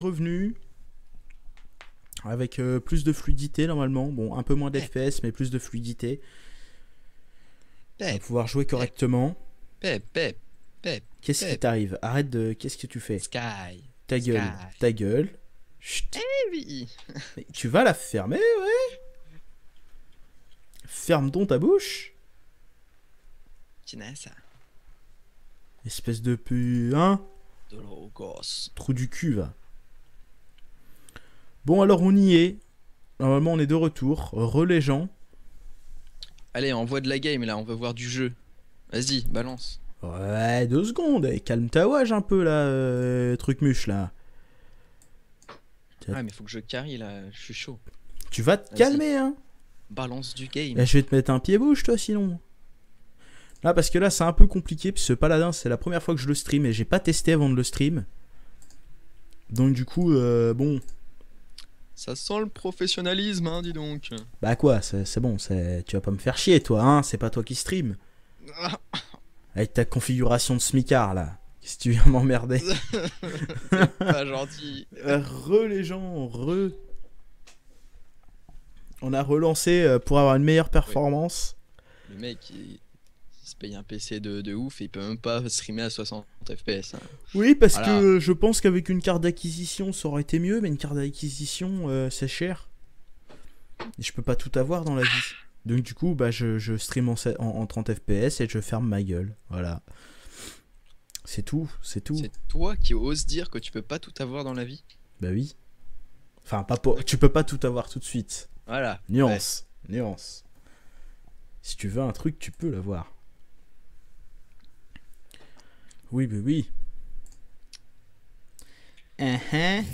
revenu avec euh, plus de fluidité normalement. Bon, un peu moins d'FPS, mais plus de fluidité. On va Pep, pouvoir jouer correctement. pep, pep. Qu'est-ce qui t'arrive? Arrête de. Qu'est-ce que tu fais? Sky. Ta gueule, Sky. ta gueule. Chut. Eh oui. Mais tu vas la fermer, ouais Ferme donc ta bouche. ça? Espèce de pu... Hein? Trou du cul, va. Bon, alors on y est. Normalement, on est de retour. Re les gens. Allez, envoie de la game là, on veut voir du jeu. Vas-y, balance. Ouais, deux secondes. calme ta wage un peu, là, euh, truc muche, là. Ah, mais faut que je carry là, je suis chaud. Tu vas te calmer, hein Balance du game. Eh, Je vais te mettre un pied-bouche, toi, sinon. Là, parce que là, c'est un peu compliqué. Puis ce paladin, c'est la première fois que je le stream et j'ai pas testé avant de le stream. Donc, du coup, euh, bon. Ça sent le professionnalisme, hein, dis donc. Bah, quoi, c'est bon. c'est- Tu vas pas me faire chier, toi, hein C'est pas toi qui stream. Avec ta configuration de smicard, là. Qu'est-ce que tu viens m'emmerder Pas gentil. Re, les gens, re. On a relancé euh, pour avoir une meilleure performance. Le mec, il se paye un PC de, de ouf et il peut même pas streamer à 60 FPS. hein. Oui, parce Voilà. que je pense qu'avec une carte d'acquisition, ça aurait été mieux, mais une carte d'acquisition, euh, c'est cher. Et je peux pas tout avoir dans la vie. Donc du coup, bah, je, je stream en, se- en- en 30 FPS et je ferme ma gueule. Voilà. C'est tout, c'est tout. C'est toi qui oses dire que tu peux pas tout avoir dans la vie Bah oui. Enfin, pas pour... tu peux pas tout avoir tout de suite. Voilà. Nuance, nuance. Si tu veux un truc, tu peux l'avoir. Oui, oui, oui. Uh-huh. Ouais.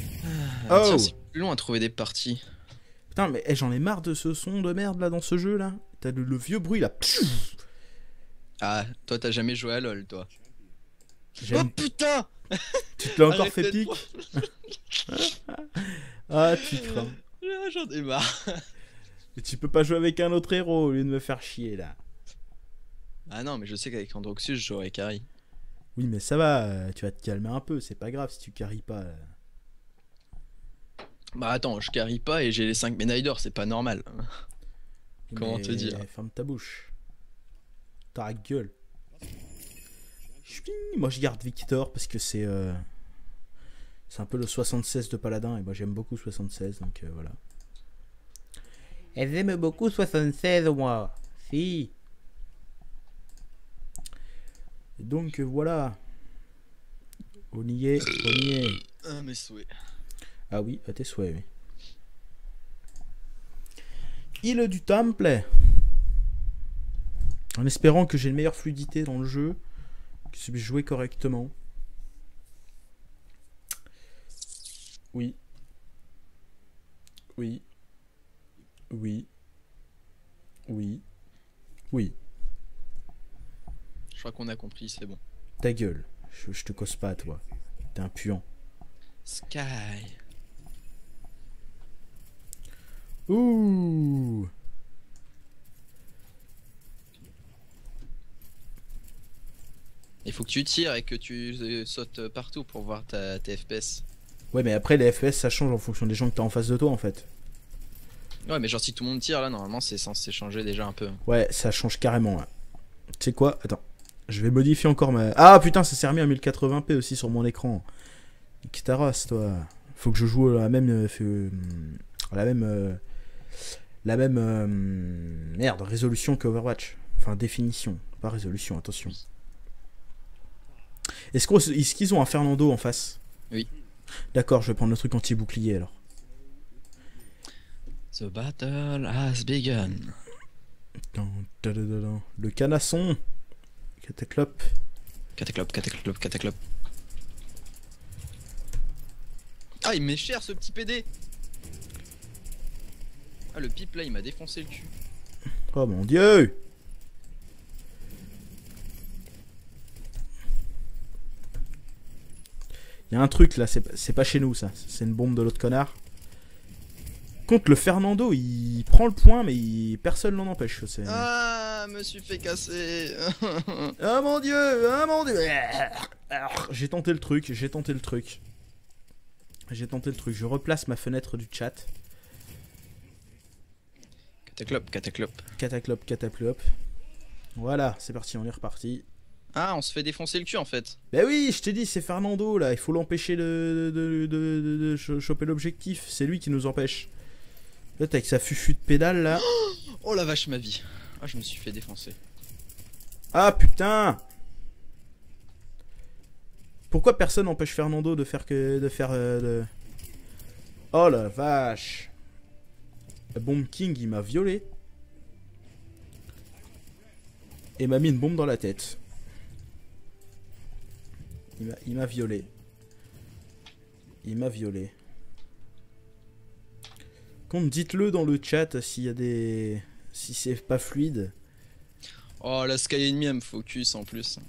Oh. C'est plus long à trouver des parties. Putain, mais eh, j'en ai marre de ce son de merde là dans ce jeu là. T'as le, le vieux bruit là. Ah, toi t'as jamais joué à LoL, toi. Oh putain tu te l'as encore fait pique Ah, tu crains. Ah, J'en ai marre. Et tu peux pas jouer avec un autre héros au lieu de me faire chier là. Ah non, mais je sais qu'avec Androxus, j'aurais carry. Oui, mais ça va, euh, tu vas te calmer un peu, c'est pas grave si tu carries pas. euh. Bah attends, je carry pas et j'ai les 5 médailles d'or, c'est pas normal. Comment te dire Ferme ta bouche. Ta gueule. Moi je garde Victor parce que c'est euh, c'est un peu le 76 de Paladin et moi j'aime beaucoup 76 donc euh, voilà. Elles aiment beaucoup 76 moi. Si. Et donc euh, voilà. On y est, on y est. Ah, mes souhaits. Ah oui, à tes souhaits, oui. Île du Temple. En espérant que j'ai une meilleure fluidité dans le jeu, que je puisse jouer correctement. Oui. Oui. Oui. Oui. Oui. Je crois qu'on a compris, c'est bon. Ta gueule. Je, je te cause pas, toi. T'es un puant. Sky. Ouh. Il faut que tu tires et que tu euh, sautes partout pour voir ta, tes FPS. Ouais, mais après, les FPS, ça change en fonction des gens que t'as en face de toi, en fait. Ouais, mais genre si tout le monde tire là, normalement c'est censé changer déjà un peu. Ouais, ça change carrément. là. Tu sais quoi? Attends. Je vais modifier encore ma. Ah putain, ça s'est remis à 1080p aussi sur mon écran. Kitaros, toi. Faut que je joue à la même. euh, euh, à la même. euh, la même. euh, merde, résolution que Overwatch. Enfin, définition. Pas résolution, attention. Est-ce qu'ils ont un Fernando en face? Oui. D'accord, je vais prendre le truc anti-bouclier alors. The battle has begun. Le canasson. Cataclope. Cataclope, cataclope, cataclope. Ah, il m'est cher ce petit PD Ah, le pipe là, il m'a défoncé le cul. Oh mon dieu Il y a un truc là, c'est pas- c'est pas chez nous ça, c'est une bombe de l'autre connard. Contre le Fernando, il prend le point mais il- personne n'en empêche. Ah, me suis fait casser. Ah mon dieu, ah mon dieu J'ai tenté le truc, j'ai tenté le truc. J'ai tenté le truc. Je replace ma fenêtre du chat. Cataclope, cataclope. Cataclope, cataplope. Voilà, c'est parti, on est reparti. Ah, on se fait défoncer le cul en fait. Bah oui, je t'ai dit, c'est Fernando là. Il faut l'empêcher de, de, de, de- de cho- choper l'objectif. C'est lui qui nous empêche. Là, t'as avec sa fufu de pédale là. Oh la vache, ma vie. Ah, je me suis fait défoncer. Ah putain Pourquoi personne n'empêche Fernando de faire que de faire euh, de... Oh la vache Bomb King il m'a violé et m'a mis une bombe dans la tête. Il m'a- Il m'a violé. Il m'a violé. Dites-le dans le chat s'il y a des si c'est pas fluide. Oh, la Sky Enemy, elle me focus en plus.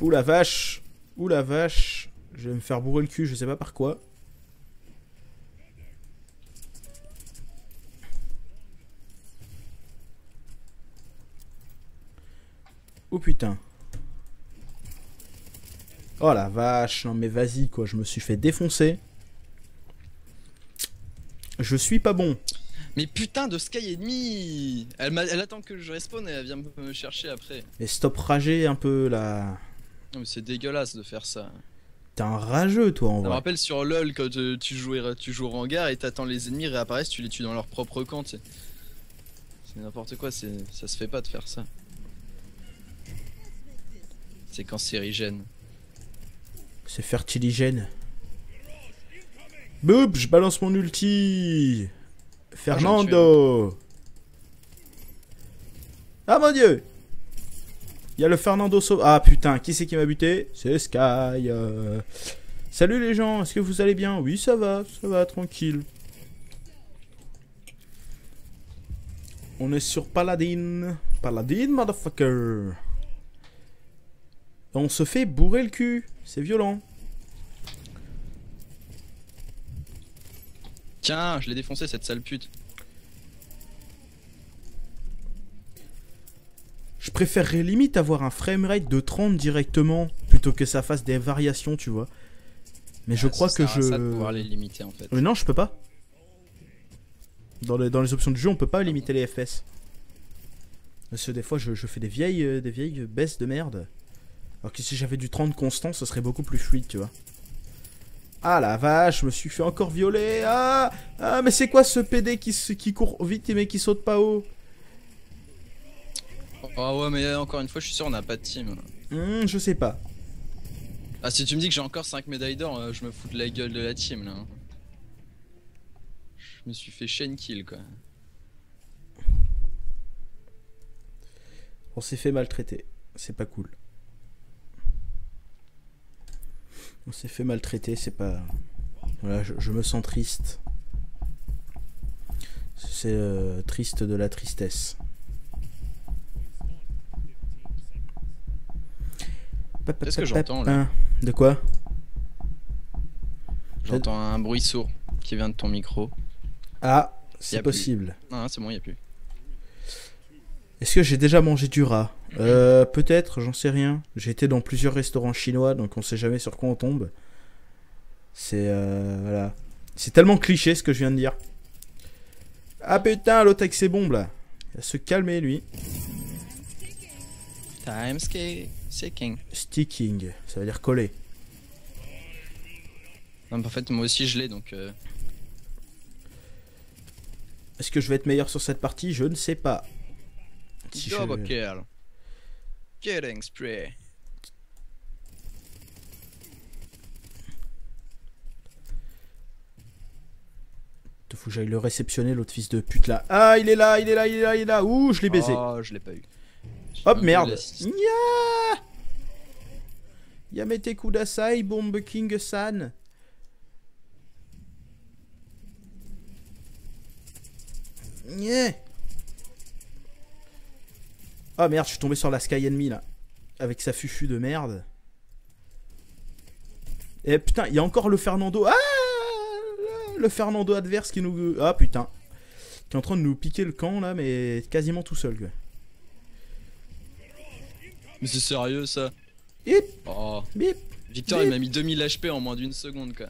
Ouh la vache Ouh la vache Je vais me faire bourrer le cul, je sais pas par quoi. Oh putain. Oh la vache, non mais vas-y quoi, je me suis fait défoncer. Je suis pas bon. Mais putain de Sky Enemy elle, m'a- elle attend que je respawn et elle vient me chercher après. Mais stop rager un peu là. Non, mais c'est dégueulasse de faire ça. T'es un rageux toi en Ça me vrai. rappelle sur LoL quand euh, tu jouais tu joues au hangar et t'attends les ennemis réapparaissent, tu les tues dans leur propre camp. C'est n'importe quoi, ça se fait pas de faire ça. C'est cancérigène. C'est fertiligène. Boop, je balance mon ulti. Fernando. Ah mon dieu. Il y a le Fernando sauve. Ah putain, qui c'est qui m'a buté? C'est Sky. Salut les gens, est-ce que vous allez bien? Oui, ça va, ça va, tranquille. On est sur Paladin. Paladin, motherfucker. On se fait bourrer le cul. C'est violent. Tiens, je l'ai défoncé cette sale pute. Je préférerais limite avoir un framerate de 30 directement plutôt que ça fasse des variations, tu vois. Mais je Ah, crois que je. ça de pouvoir les limiter en fait. Mais non, je peux pas. Dans les, dans les options du jeu, on peut pas limiter les FPS. Parce que des fois, je, je fais des vieilles, euh, des vieilles baisses de merde. Alors que si j'avais du 30 constant, ce serait beaucoup plus fluide, tu vois. Ah la vache, je me suis fait encore violer. Ah, ah mais c'est quoi ce PD qui, se- qui court vite mais qui saute pas haut? Oh ouais, mais encore une fois, je suis sûr, on n'a pas de team. Hmm, Je sais pas. Ah, si tu me dis que j'ai encore 5 médailles d'or, euh, je me fous de la gueule de la team là. Je me suis fait chain kill quoi. On s'est fait maltraiter. C'est pas cool. On s'est fait maltraiter, c'est pas. Voilà, je, je me sens triste. C'est euh, triste de la tristesse. Qu'est-ce que j'entends, là De quoi? J'entends un bruit sourd qui vient de ton micro. Ah, c'est plus. possible. Non, c'est bon, y a plus. Est-ce que j'ai déjà mangé du rat? Euh, Peut-être, j'en sais rien. J'ai été dans plusieurs restaurants chinois, donc on sait jamais sur quoi on tombe. C'est euh, voilà. C'est tellement cliché ce que je viens de dire. Ah putain, l'autre avec ses bombes là. Il va se calmer lui. Time seeking. Sticking, ça veut dire coller. Non, mais en fait, moi aussi je l'ai donc. euh, Est-ce que je vais être meilleur sur cette partie? Je ne sais pas. Si je-. Killing spree. Faut que j'aille le réceptionner, l'autre fils de pute là. Ah, il est là, il est là, il est là, il est là. Ouh, je l'ai baisé. Oh, je l'ai pas eu. Hop, merde. Nya Yamete Kudasai, Bomb King San. Nya Ah merde, je suis tombé sur la Sky Enemy là. Avec sa fufu de merde. Et putain, il y a encore le Fernando. Ah Le Fernando adverse qui nous. Ah putain. Qui est en train de nous piquer le camp là, mais quasiment tout seul quoi. Mais c'est sérieux ça Hip, Oh, bip. Victor, Bip. il m'a mis 2000 HP en moins d'une seconde, quoi.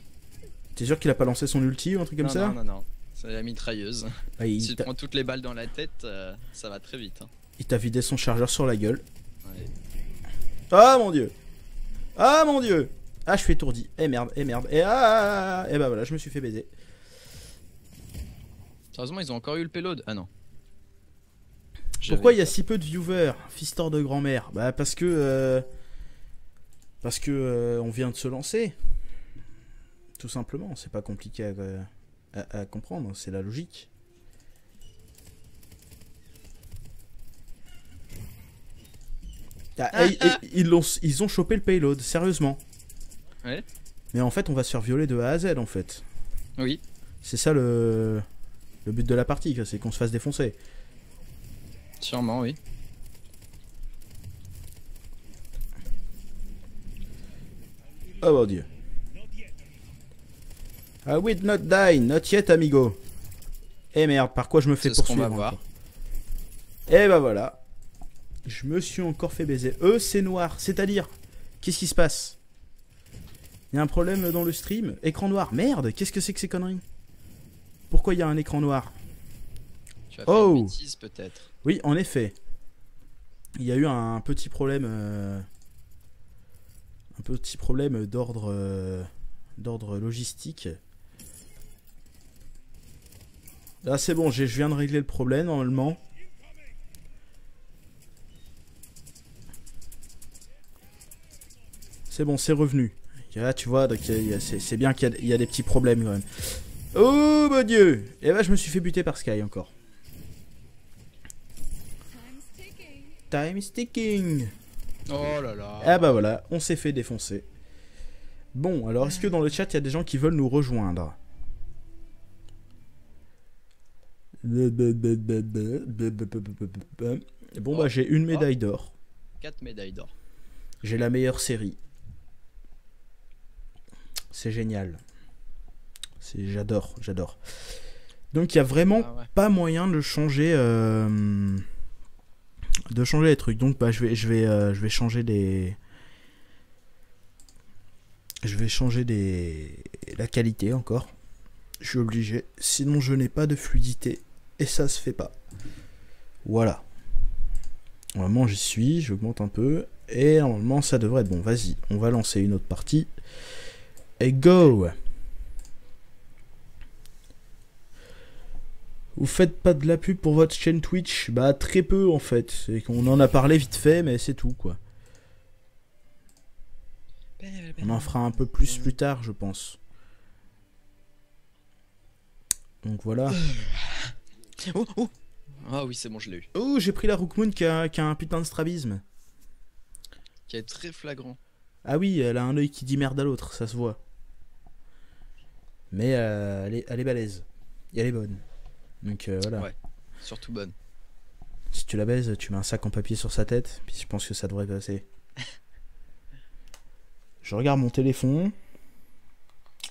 T'es sûr qu'il a pas lancé son ulti ou un truc comme non, ça Non, non, non. C'est la mitrailleuse. Ah, il Si tu prends toutes les balles dans la tête, euh, ça va très vite. hein. Il t'a vidé son chargeur sur la gueule. Ouais. Ah mon dieu Ah mon dieu Ah, je suis étourdi. Eh merde, eh merde. Et ah Et bah voilà, je me suis fait baiser. Sérieusement, ils ont encore eu le payload? Ah non. Pourquoi il y a si peu de viewers, fistor de grand-mère? Bah parce que euh, parce que euh, on vient de se lancer. Tout simplement, c'est pas compliqué à, à- à comprendre, c'est la logique. Ah, Ah, et- et- ah. ils, ont chopé le payload, sérieusement. Ouais. Mais en fait, on va se faire violer de A à Z en fait. Oui. C'est ça le le but de la partie, c'est qu'on se fasse défoncer. Sûrement, oui. Oh mon dieu. I will not die, not yet amigo. Eh merde, par quoi je me fais poursuivre Eh bah voilà. Je me suis encore fait baiser. Eux, c'est noir. C'est-à-dire, qu'est-ce qui se passe? Il y a un problème dans le stream Écran noir. Merde, qu'est-ce que c'est que ces conneries? Pourquoi il y a un écran noir? Tu faire Oh. peut-être. Oui, en effet. Il y a eu un petit problème. euh, un petit problème d'ordre. euh, d'ordre logistique. Là, c'est bon, je viens de régler le problème normalement. C'est bon, c'est revenu. Et Là, tu vois, donc, c'est bien qu'il y a- il y, a des petits problèmes quand même. Oh mon dieu Et bah, je me suis fait buter par Sky encore. Time is ticking. Oh là là. Ah bah voilà, on s'est fait défoncer. Bon, alors est-ce que dans le chat, il y a des gens qui veulent nous rejoindre? Bon bah j'ai une médaille d'or. 4 médailles d'or. J'ai la meilleure série. C'est génial. C'est j'adore, j'adore. Donc il y a vraiment Ah ouais. pas moyen de changer euh, de changer les trucs. Donc bah je vais je vais euh, je vais changer des je vais changer des la qualité encore. Je suis obligé. Sinon je n'ai pas de fluidité et ça se fait pas. Voilà. Normalement j'y suis, j'augmente un peu et normalement ça devrait être bon. Vas-y, on va lancer une autre partie. Et go. Vous faites pas de la pub pour votre chaîne Twitch? Bah très peu en fait. Qu'on en a parlé vite fait, mais c'est tout quoi. On en fera un peu plus plus tard, je pense. Donc voilà. Oh, oh. Ah oui, c'est bon, je l'ai eu. Oh, j'ai pris la Rookmoon qui a, qui a un putain de strabisme. Qui est très flagrant. Ah oui, elle a un œil qui dit merde à l'autre, ça se voit. Mais euh, elle, est, elle est balèze. Et elle est bonne. Donc euh, voilà. Ouais. Surtout bonne. Si tu la baises, tu mets un sac en papier sur sa tête, puis je pense que ça devrait passer. Je regarde mon téléphone.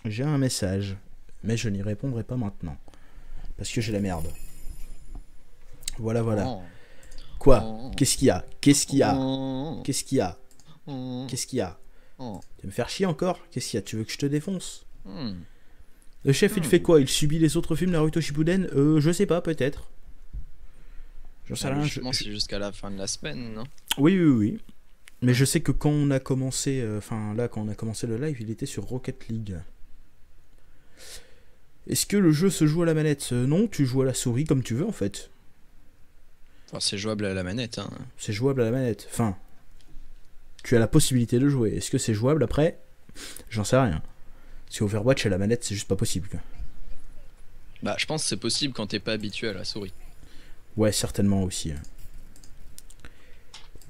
J'ai un message. Mais je n'y répondrai pas maintenant. Parce que j'ai la merde. Voilà, voilà. Oh. Quoi? Oh. Qu'est-ce qu'il y a? Qu'est-ce qu'il y a? Oh. Qu'est-ce qu'il y a? Qu'est-ce qu'il y a? Tu veux me faire chier encore? Qu'est-ce qu'il y a? Tu veux que je te défonce? Hmm. Le chef, il fait quoi? Il subit les autres films Naruto Shippuden? Euh, je sais pas, peut-être. J'en sais Ah, rien. je- je- c'est jusqu'à la fin de la semaine, non? Oui, oui, oui. Mais je sais que quand on a commencé, euh, enfin là, quand on a commencé le live, il était sur Rocket League. Est-ce que le jeu se joue à la manette? Euh, Non, tu joues à la souris comme tu veux en fait. Enfin, c'est jouable à la manette. Hein. C'est jouable à la manette. Enfin, tu as la possibilité de jouer. Est-ce que c'est jouable après? J'en sais rien. Si Overwatch à la manette, c'est juste pas possible. quoi. Bah, je pense que c'est possible quand t'es pas habitué à la souris. Ouais, certainement aussi. hein.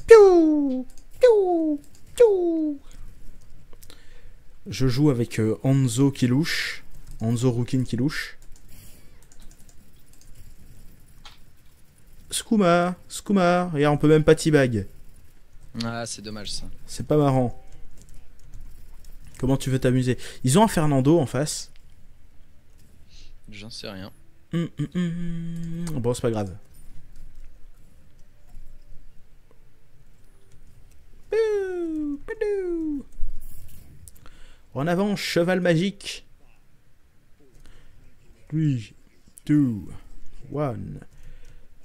Piou Piou Piou Je joue avec euh, Hanzo qui louche. Hanzo Rukin qui louche. Skouma Skouma Regarde, on peut même pas teabag. Ah, c'est dommage ça. C'est pas marrant. Comment tu veux t'amuser? Ils ont un Fernando en face. J'en sais rien. Hum, hum, hum. Bon, c'est pas grave. En avant, cheval magique. 3, 2, 1.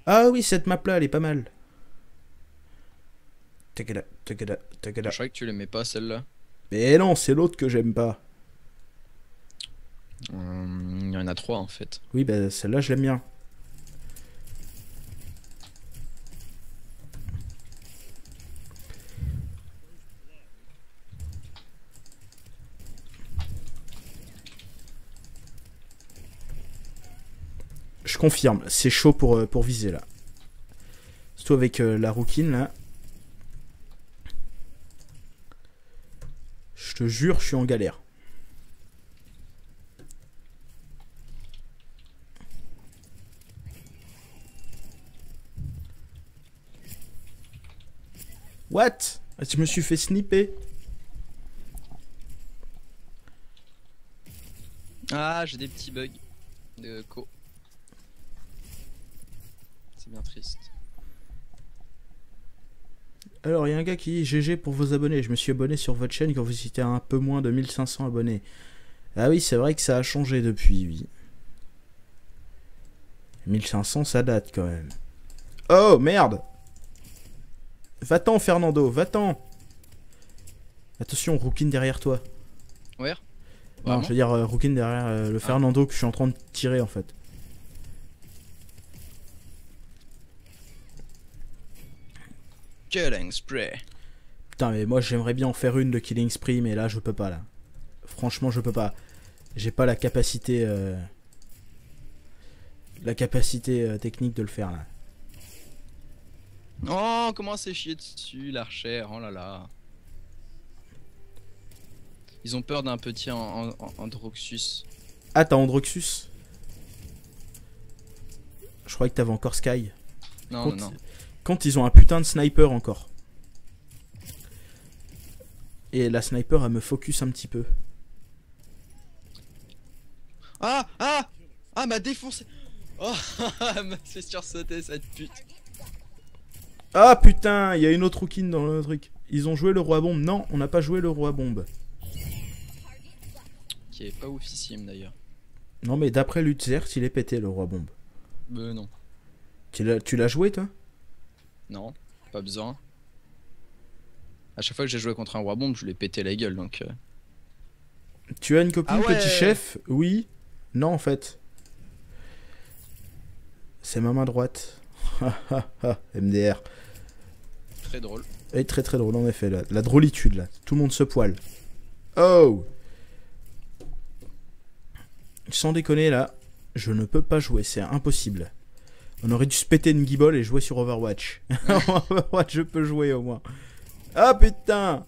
Ah oui, cette map là, elle est pas mal. Je crois que tu l'aimais pas celle-là. Mais non, c'est l'autre que j'aime pas. Hum, Il y en a trois en fait. Oui, bah celle-là, je l'aime bien. Je confirme, c'est chaud pour, euh, pour viser là. Surtout avec euh, la rouquine là. Te jure, je suis en galère. What? Ah, Je me suis fait snipper. Ah, j'ai des petits bugs de co. C'est bien triste. Alors, il y a un gars qui dit GG pour vos abonnés. Je me suis abonné sur votre chaîne quand vous étiez à un peu moins de 1500 abonnés. Ah oui, c'est vrai que ça a changé depuis, oui. 1500, ça date quand même. Oh, merde Va-t'en, Fernando, va-t'en Attention, Rookin derrière toi. Ouais. Non, je veux dire, euh, Rookin derrière euh, le Fernando que je suis en train de tirer en fait. Killing spray. Putain, mais moi j'aimerais bien en faire une de Killing Spree, mais là je peux pas là. Franchement, je peux pas. J'ai pas la capacité. euh, La capacité euh, technique de le faire là. Oh, comment c'est chier dessus, l'archère, oh là là. Ils ont peur d'un petit Androxus. Ah, t'as Androxus? Je croyais que t'avais encore Sky. Non, non. Quand ils ont un putain de sniper encore. Et la sniper, elle me focus un petit peu. Ah Ah Ah, m'a défoncé Oh Elle m'a fait sursauter cette pute. Ah putain, il y a une autre rouquine dans le truc. Ils ont joué le roi bombe. Non, on n'a pas joué le roi bombe. Qui est pas oufissime d'ailleurs. Non, mais d'après Lutzert, il est pété le roi bombe. Euh, non. Tu l'as- Tu l'as joué toi? Non, pas besoin. À chaque fois que j'ai joué contre un roi bombe, je lui ai pété la gueule donc. euh. Tu as une copine Ah ouais. petit chef? Oui. Non en fait. C'est ma main droite. MDR. Très drôle. Est très très drôle en effet là. La drôlitude là. Tout le monde se poile. Oh Sans déconner là, je ne peux pas jouer, c'est impossible. On aurait dû se péter une guibole et jouer sur Overwatch. Overwatch, je peux jouer au moins. Ah putain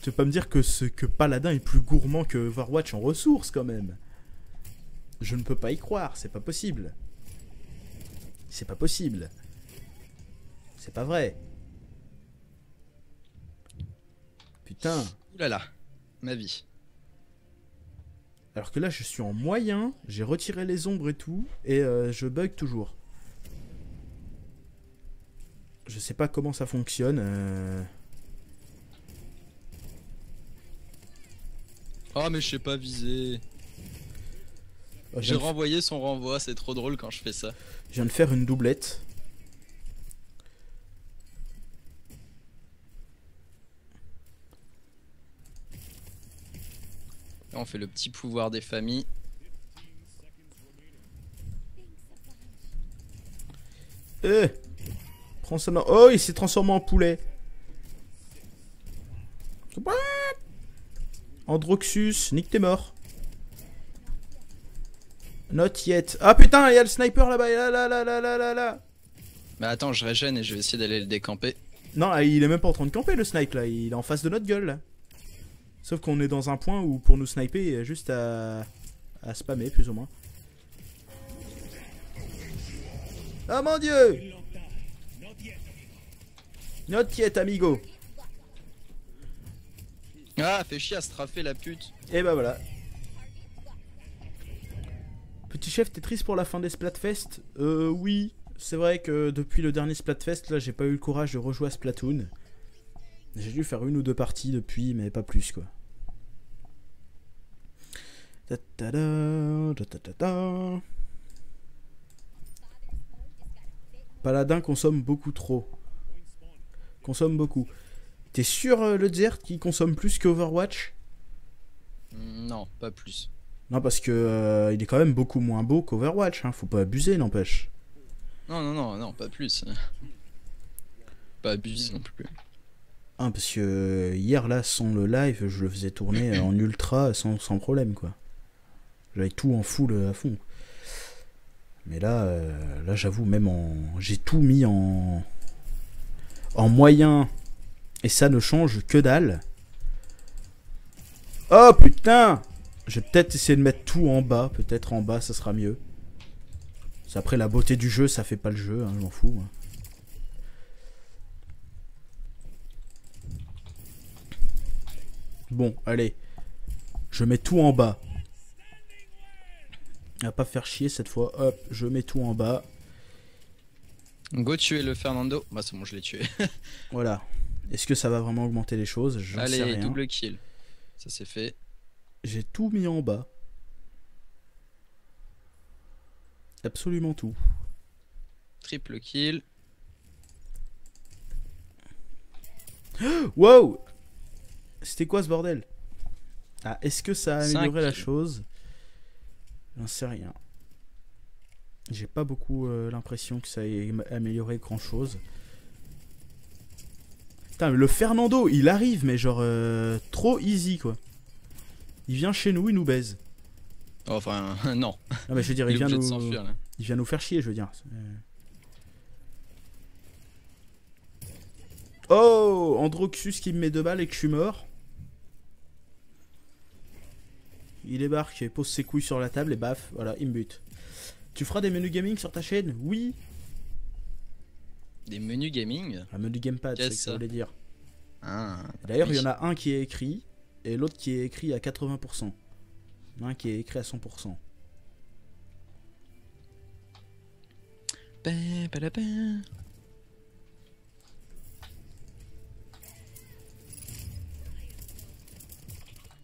Tu veux pas me dire que ce que Paladin est plus gourmand que Overwatch en ressources quand même? Je ne peux pas y croire, c'est pas possible. C'est pas possible. C'est pas vrai. Putain. Ouh là là, ma vie. Alors que là, je suis en moyen, j'ai retiré les ombres et tout, et euh, je bug toujours. Je sais pas comment ça fonctionne. euh. Oh mais je sais pas viser. Oh, J'ai renvoyé son renvoi, c'est trop drôle quand je fais ça. je viens de faire une doublette. Là, on fait le petit pouvoir des familles. Eh Oh, il s'est transformé en poulet. Androxus, nique t'es mort. Not yet. Ah putain, il y a le sniper là-bas, là, là, là, là, là, là, là. Mais attends, je régène et je vais essayer d'aller le décamper. Non, il est même pas en train de camper le snipe là, il est en face de notre gueule là. Sauf qu'on est dans un point où pour nous sniper, il y a juste à, à spammer plus ou moins. Oh mon dieu Not yet amigo Ah, fait chier à se raffer la pute. Et bah voilà. Petit chef, t'es triste pour la fin des Splatfest Euh oui, c'est vrai que depuis le dernier Splatfest, là j'ai pas eu le courage de rejouer à Splatoon. J'ai dû faire une ou deux parties depuis, mais pas plus quoi. Ta-ta-da, ta-ta-ta-ta. Paladin consomme beaucoup trop. Consomme beaucoup. T'es sûr, euh, le Desert, qui consomme plus qu'Overwatch Mm, Non, pas plus. Non, parce que euh, il est quand même beaucoup moins beau qu'Overwatch. Hein. Faut pas abuser, n'empêche. Non, non, non, non, pas plus. pas abusé non plus. Ah, parce que euh, hier, là, sans le live, je le faisais tourner en ultra sans, sans problème, quoi. J'avais tout en full à fond. Mais là, euh, là j'avoue, même en. J'ai tout mis en. En moyen. Et ça ne change que dalle. Oh putain Je vais peut-être essayer de mettre tout en bas. Peut-être en bas, ça sera mieux. Après, la beauté du jeu, ça fait pas le jeu, hein, je m'en fous. Bon, allez. Je mets tout en bas. À pas faire chier cette fois. Hop, je mets tout en bas. Go tuer le Fernando. Bah, c'est bon, je l'ai tué. Voilà. Est-ce que ça va vraiment augmenter les choses? J'en sais Allez, rien. double kill. Ça c'est fait. J'ai tout mis en bas. Absolument tout. Triple kill. Wow C'était quoi ce bordel? Ah, est-ce que ça a amélioré la chose? J'en sais rien. J'ai pas beaucoup euh, l'impression que ça ait am- amélioré grand chose. Putain, le Fernando, il arrive, mais genre euh, trop easy quoi. Il vient chez nous, il nous baise. Enfin, non. Non, mais je veux dire, Il il, vient nous... il vient nous faire chier, je veux dire. Euh. Oh Androxus qui me met deux balles et que je suis mort. Il débarque et pose ses couilles sur la table et baf, voilà, il me bute. Tu feras des menus gaming sur ta chaîne? Oui Des menus gaming? Un menu gamepad, c'est ce que ça voulait dire. Ah. D'ailleurs, il y en a un qui est écrit et l'autre qui est écrit à 80%. Un qui est écrit à 100%. Ba, ba, da, ba.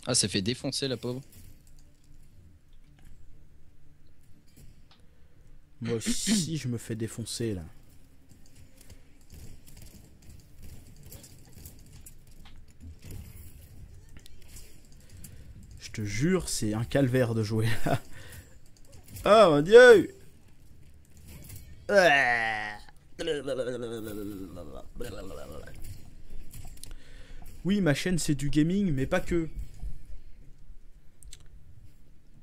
Ah, ça fait défoncer la pauvre. Moi aussi, je me fais défoncer là. Je te jure, c'est un calvaire de jouer là. Oh mon dieu Oui, ma chaîne c'est du gaming, mais pas que.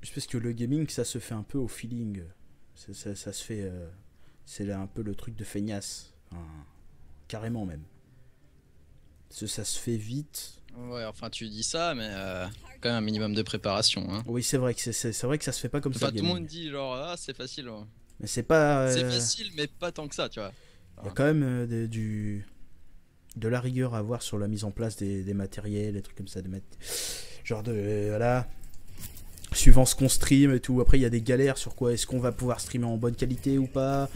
Je pense que le gaming, ça se fait un peu au feeling. Ça, ça- ça se fait. euh, c'est un peu le truc de feignasse. Enfin, carrément même. Ça, ça se fait vite. Ouais, enfin, tu dis ça, mais euh, quand même un minimum de préparation. Hein. Oui, c'est vrai que c'est- c'est c'est vrai que ça se fait pas comme ça. tout le monde dit genre, ah, c'est facile. ouais. Mais c'est pas. C'est euh, facile, mais pas tant que ça, tu vois. Il y a quand même euh, des- du de la rigueur à avoir sur la mise en place des, des matériels, des trucs comme ça, des mat- genre de voilà, suivant ce qu'on stream et tout. Après, il y a des galères sur quoi est-ce qu'on va pouvoir streamer en bonne qualité ou pas.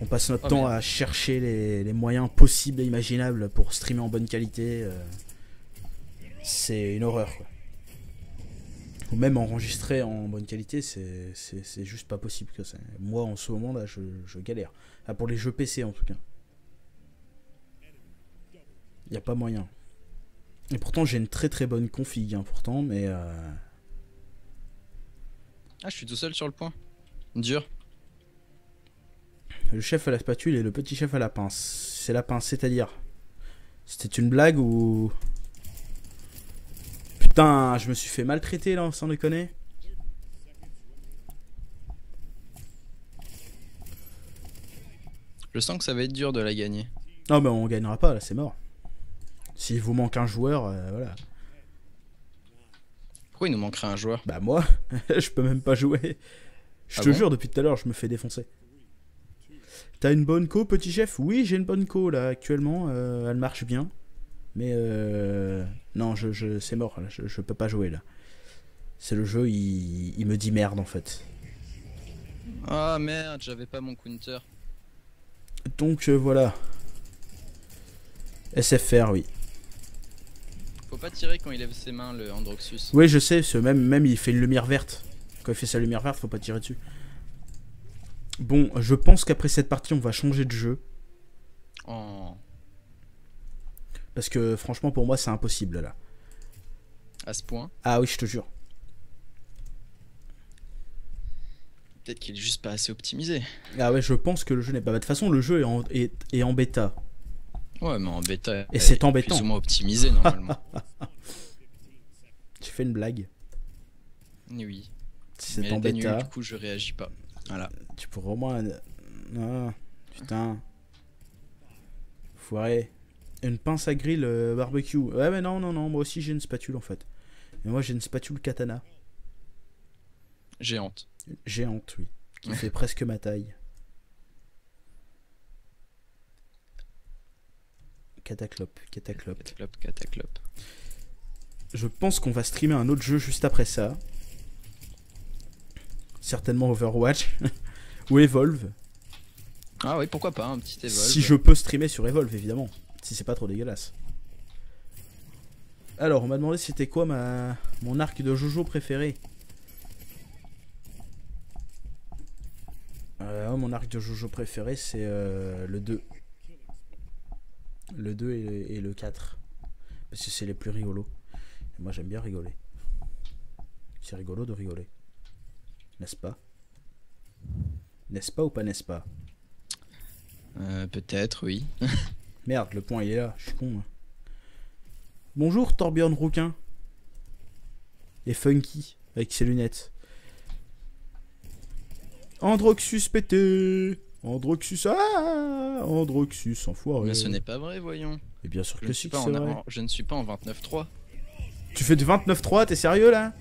On passe notre Oh, temps merde. à chercher les, les moyens possibles et imaginables pour streamer en bonne qualité. euh, c'est une horreur. Quoi. Ou même enregistrer en bonne qualité, c'est juste pas possible que ça. Moi, en ce moment là, je, je galère. Ah, pour les jeux PC en tout cas. Il a pas moyen. Et pourtant, j'ai une très très bonne config, hein, pourtant, mais. euh, Ah, je suis tout seul sur le point. Dur. Le chef à la spatule et le petit chef à la pince. C'est la pince, c'est-à-dire. C'était une blague ou? Putain, je me suis fait maltraiter là, sans déconner. Je sens que ça va être dur de la gagner. Non, mais on gagnera pas là, c'est mort. S'il vous manque un joueur, euh, voilà. Pourquoi il nous manquerait un joueur Bah, moi, je peux même pas jouer. Je Ah te bon jure, depuis tout à l'heure, je me fais défoncer. T'as une bonne co, petit chef? Oui, j'ai une bonne co là, actuellement. euh, elle marche bien. Mais euh, non, je, je, c'est mort, là, je, je peux pas jouer là. C'est le jeu, il, il me dit merde en fait. Ah merde, j'avais pas mon counter. Donc euh, voilà. SFR, oui. Faut pas tirer quand il lève ses mains, le Androxus. Oui, je sais, ce même, même il fait une lumière verte. Quand il fait sa lumière verte, faut pas tirer dessus. Bon, je pense qu'après cette partie, on va changer de jeu. Parce que franchement, pour moi, c'est impossible là. À ce point. Ah oui, je te jure. Peut-être qu'il est juste pas assez optimisé. Ah ouais, je pense que le jeu n'est pas. De toute façon, le jeu est en, est, est en bêta. Ouais, mais en bêta. Et c'est embêtant. Plus ou moins optimisé normalement. Tu fais une blague. oui. Si Mais c'est en bêta, du coup, je réagis pas. Voilà. tu pourrais au moins. Ah, putain. Foiré. Une pince à grill euh, barbecue. Ouais, mais non, non, non. Moi aussi, j'ai une spatule en fait. Mais moi, j'ai une spatule katana. Géante. Géante, oui. Qui fait presque ma taille. Cataclope, cataclope. Cataclope, cataclope. Je pense qu'on va streamer un autre jeu juste après ça. Certainement Overwatch. Ou Evolve. Ah oui, pourquoi pas, un petit Evolve. Si je peux streamer sur Evolve, évidemment. Si c'est pas trop dégueulasse. Alors, on m'a demandé c'était quoi ma... mon arc de Jojo préféré. Euh, mon arc de Jojo préféré, c'est euh, le 2. Le 2 et le, et le 4. Parce que c'est les plus rigolos. Et moi, j'aime bien rigoler. C'est rigolo de rigoler. N'est-ce pas? N'est-ce pas ou pas n'est-ce pas? Euh, Peut-être, oui. Merde, le point il est là, je suis con. moi. Bonjour Torbjorn Rouquin. Et Funky, avec ses lunettes. Androxus pété Androxus, ah Androxus, enfoiré. Mais ce n'est pas vrai, voyons. Et bien sûr Je que si pas en, en- je ne suis pas en 29.3. Tu fais du 29-3, t'es sérieux là?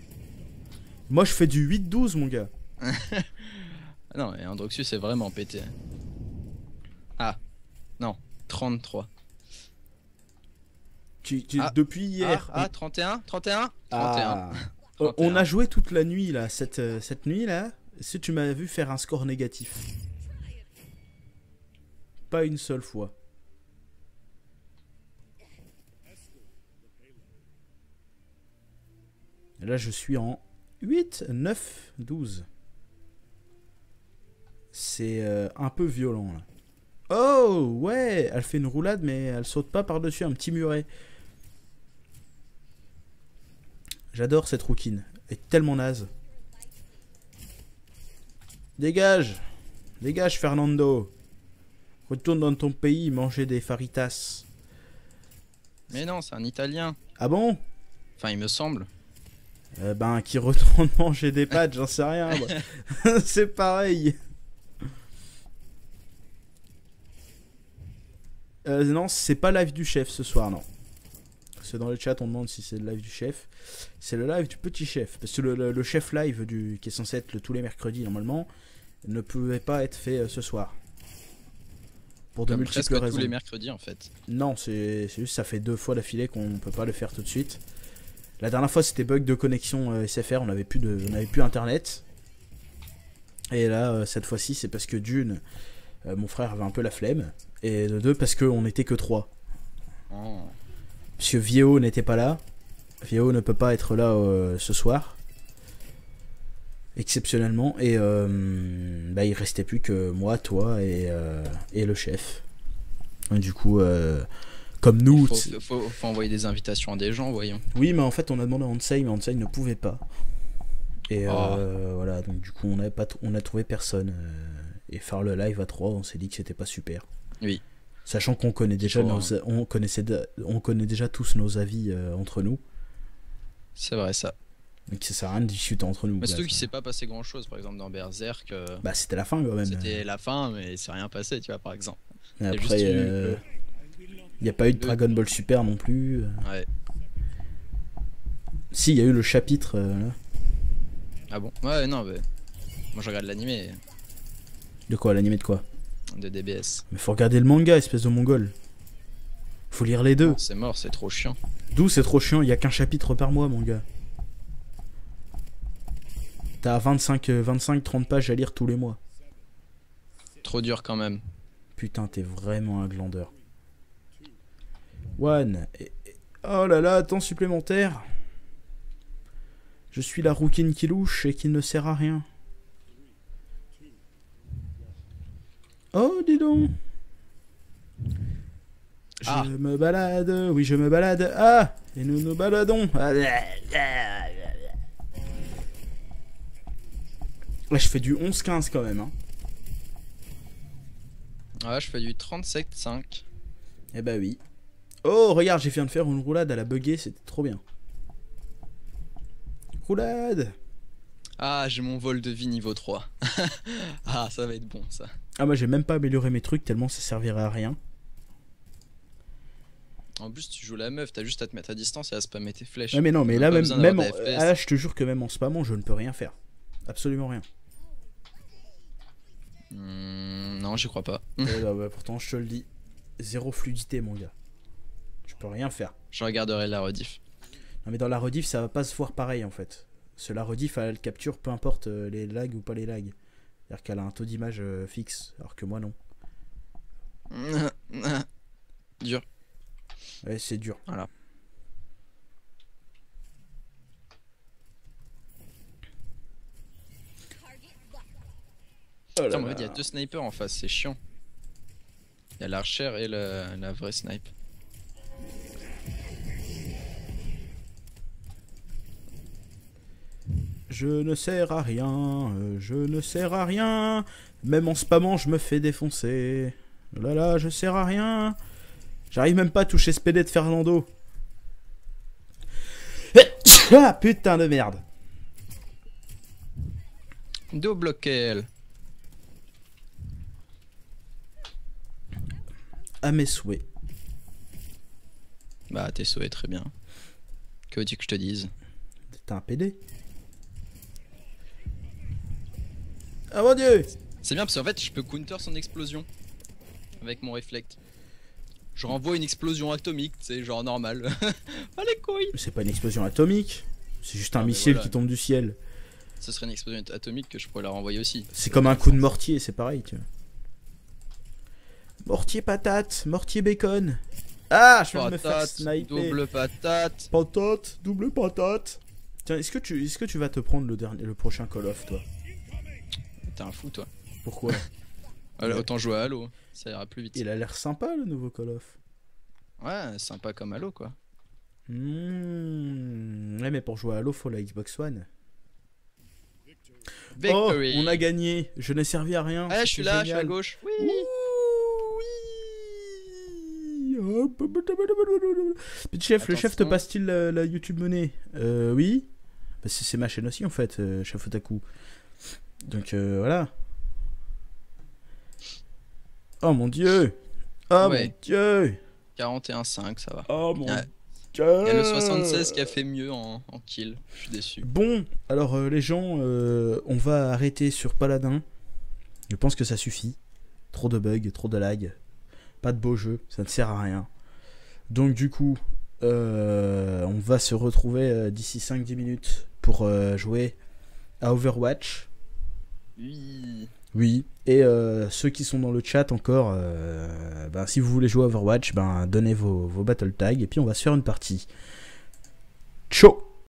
Moi je fais du 8-12 mon gars. Non, et Androxus est vraiment pété. Ah, non, 33. Tu- tu- Ah. Depuis hier. Ah, ah, 31 31 31. Ah. Euh, On a joué toute la nuit là, cette, euh, cette nuit là. Si tu m'as vu faire un score négatif. Pas une seule fois. Là je suis en 8, 9, 12. C'est euh, un peu violent là. Oh ouais, elle fait une roulade mais elle saute pas par-dessus un petit muret. J'adore cette rouquine. Elle est tellement naze. Dégage Dégage Fernando Retourne dans ton pays manger des faritas. Mais non, c'est un italien. Ah bon? Enfin, il me semble. Euh, Ben qui retourne manger des pâtes, j'en sais rien. C'est pareil. Euh, non, c'est pas live du chef ce soir, non. Parce que dans le chat on demande si c'est le live du chef. C'est le live du petit chef. Parce que le, le- le chef live du, qui est censé être le, tous les mercredis normalement ne pouvait pas être fait euh, ce soir. Pour de Comme multiples raisons. tous les mercredis en fait. Non, c'est juste ça fait deux fois d'affilée qu'on peut pas le faire tout de suite. La dernière fois c'était bug de connexion euh, SFR, on n'avait plus de, on avait plus internet. Et là euh, cette fois-ci c'est parce que d'une, euh, mon frère avait un peu la flemme, et de deux parce qu'on n'était que trois. Oh. Parce que Vio n'était pas là. Vio ne peut pas être là ce soir. Exceptionnellement. Et euh, bah, il restait plus que moi, toi et, euh, et le chef. Et du coup, euh, comme nous. Faut, t- faut, faut envoyer des invitations à des gens, voyons. Oui, mais en fait, on a demandé à Hansei, mais Hansei ne pouvait pas. Et Oh. euh, voilà, donc du coup, on, pas on a trouvé personne. et faire le live à 3, on s'est dit que c'était pas super. Oui. Sachant qu'on connaît déjà nos, on connaissait on connaît déjà tous nos avis entre nous. C'est vrai ça. Donc ça sert à rien de discuter entre nous. Mais surtout qu'il s'est pas passé grand chose, par exemple dans Berserk. euh, Bah c'était la fin quand même. C'était la fin, mais il s'est rien passé, tu vois, par exemple. Et après, juste eu, euh, il n'y a pas eu de Dragon Ball Super non plus. Ouais. Si, il y a eu le chapitre. euh, là. Ah bon? Ouais, non, mais. Moi je regarde l'animé De quoi L'animé de quoi? De DBS. Mais faut regarder le manga, espèce de mongol. Faut lire les deux. C'est mort, c'est trop chiant. D'où c'est trop chiant, il y a qu'un chapitre par mois, mon gars. T'as 25, euh, 25-30 pages à lire tous les mois. Trop dur quand même. Putain, t'es vraiment un glandeur. One. et- et- Oh là là, temps supplémentaire. Je suis la rouquine qui louche et qui ne sert à rien. Oh, dis donc. Je Ah. me balade, oui, je me balade. Ah, et nous nous baladons. Ah, Ouais, je fais du 11-15 quand même. Hein. Ouais, je fais du 37,5. Eh bah oui. Oh, regarde, j'ai viens de faire une roulade à la bugger, c'était trop bien. Roulade Ah, j'ai mon vol de vie niveau 3. ah, ça va être bon ça. Ah, moi j'ai même pas amélioré mes trucs tellement ça servirait à rien. En plus, tu joues la meuf, t'as juste à te mettre à distance et à spammer tes flèches. Ouais, mais non, mais là, même, en- ah, là, je te jure que même en spammant, je ne peux rien faire. Absolument rien. Hmm, non, j'y crois pas. Bah, bah, pourtant, je te le dis. Zéro fluidité, mon gars. Je peux rien faire. Je regarderai la rediff. Non, mais dans la rediff, ça va pas se voir pareil en fait. Parce que la rediff, elle capture peu importe euh, les lags ou pas les lags. C'est-à-dire qu'elle a un taux d'image euh, fixe, alors que moi non. Dur. Ouais, c'est dur. Voilà. Oh Putain, mais en fait, il y a deux snipers en face, c'est chiant. Il y a l'archer et la, la vraie snipe. Je ne sers à rien, je ne sers à rien. Même en spammant, je me fais défoncer. Oh là là, je sers à rien. J'arrive même pas à toucher ce PD de Fernando. Ah putain de merde. Double kill. À mes souhaits. Bah, t'es sauvé très bien. Que veux-tu que je te dise? T'es un PD Ah mon dieu C'est bien parce qu'en fait, je peux counter son explosion avec mon reflect. Je renvoie une explosion atomique, c'est genre normal. ah les couilles C'est pas une explosion atomique. C'est juste un Ah, missile voilà. qui tombe du ciel. Ce serait une explosion atomique que je pourrais la renvoyer aussi. C'est comme un coup de mortier, c'est pareil, tu vois. Mortier patate, mortier bacon. Ah, je de me faire Patate, sniper. double patate. Patate, double patate. Tiens, est-ce que tu est-ce que tu vas te prendre le dernier le prochain Call of toi? T'es un fou toi. Pourquoi? Alors. Autant jouer à Halo, ça ira plus vite. Il a l'air sympa le nouveau Call of. Ouais, sympa comme Halo quoi. Mmh. Ouais, mais pour jouer à Halo, faut la Xbox One. Victory Oh, on a gagné. Je n'ai servi à rien. Ah, je suis là, je suis à gauche. Oui Ouh, Petit chef, le chef te passe-t-il la, la YouTube monnaie Euh, oui. Bah, c'est c'est ma chaîne aussi en fait, euh, chef Otaku. Donc euh, voilà. Oh mon dieu. Oh Ouais. mon dieu. 41-5, ça va. Oh mon Ouais. dieu. Il y a le 76 qui a fait mieux en, en kill. Je suis déçu. Bon, alors euh, les gens, euh, on va arrêter sur Paladin. Je pense que ça suffit. Trop de bugs, trop de lag. Pas de beau jeu, ça ne sert à rien. Donc du coup, euh, on va se retrouver euh, d'ici 5-10 minutes pour euh, jouer à Overwatch. Oui. Oui. Et euh, ceux qui sont dans le chat encore, euh, ben, si vous voulez jouer à Overwatch, ben, donnez vos, vos battle tags et puis on va se faire une partie.